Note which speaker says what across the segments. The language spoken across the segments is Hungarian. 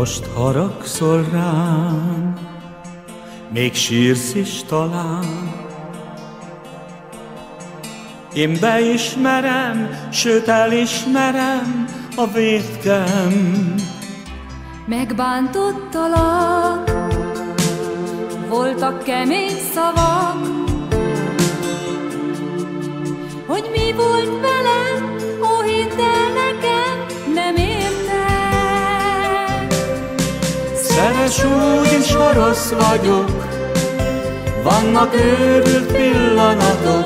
Speaker 1: Most haragszol rám, még sírsz is talán. Én beismerem, sőt elismerem a védkem.
Speaker 2: Megbántottalak, voltak kemény szavak, hogy mi volt velem,
Speaker 1: Szeres úgy is, ha rossz vagyok, vannak őrült pillanatok,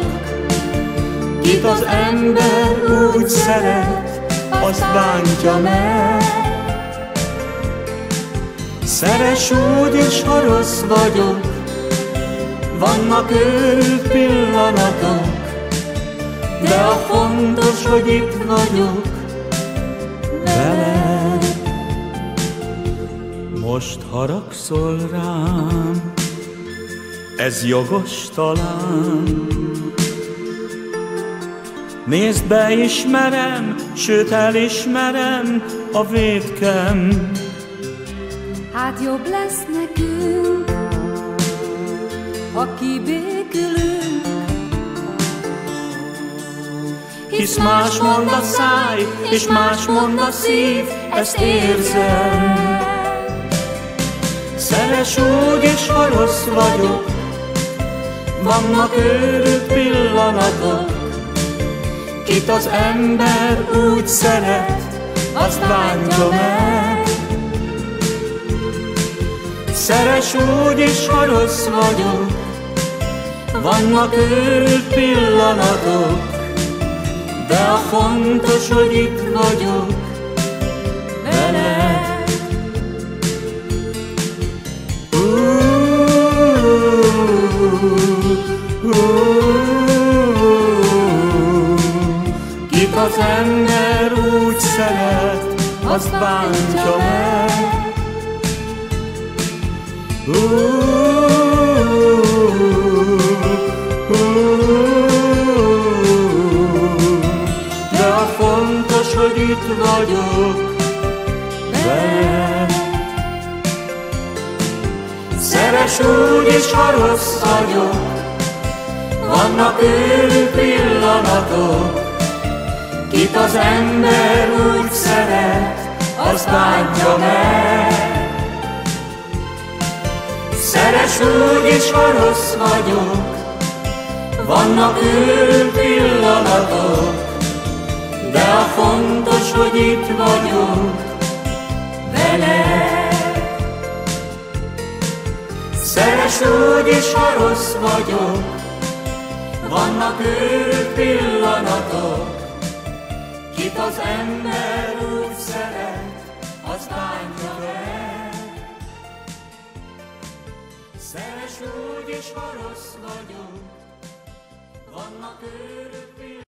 Speaker 1: Kit az ember úgy szeret, azt bántja meg. Szeres úgy is, ha rossz vagyok, vannak őrült pillanatok, de a fontos, hogy itt vagyok. Veled. Most haragszol rám, ez jogos talán. Nézd be, ismerem, sőt elismerem a védkem.
Speaker 2: Hát jobb lesz nekünk, ha kibékülünk.
Speaker 1: Hisz más mond a száj, és más mond a szív, ezt érzem. Szeres úgy és ha rossz vagyok, vannak őrült pillanatok, Kit az ember úgy szeret, azt bántja meg. Szeres úgy is, ha rossz vagyok, vannak őrült pillanatok, de a fontos, hogy itt vagyok ember úgy szeret, azt bántja meg. De a fontos, hogy itt vagyok veled. Szeres úgy is, ha rossz vagyok, vannak őrű pillanatok, az ember úgy szeret, azt bántja meg. Szeres úgy is, ha rossz vagyok, vannak őrült pillanatok, de a fontos, hogy itt vagyok veled. Szeres úgy is, ha rossz vagyok, vannak őrült pillanatok, kit az ember úgy szeret, az bántja meg. Szeres úgy is, ha rossz vagyok, vannak őrök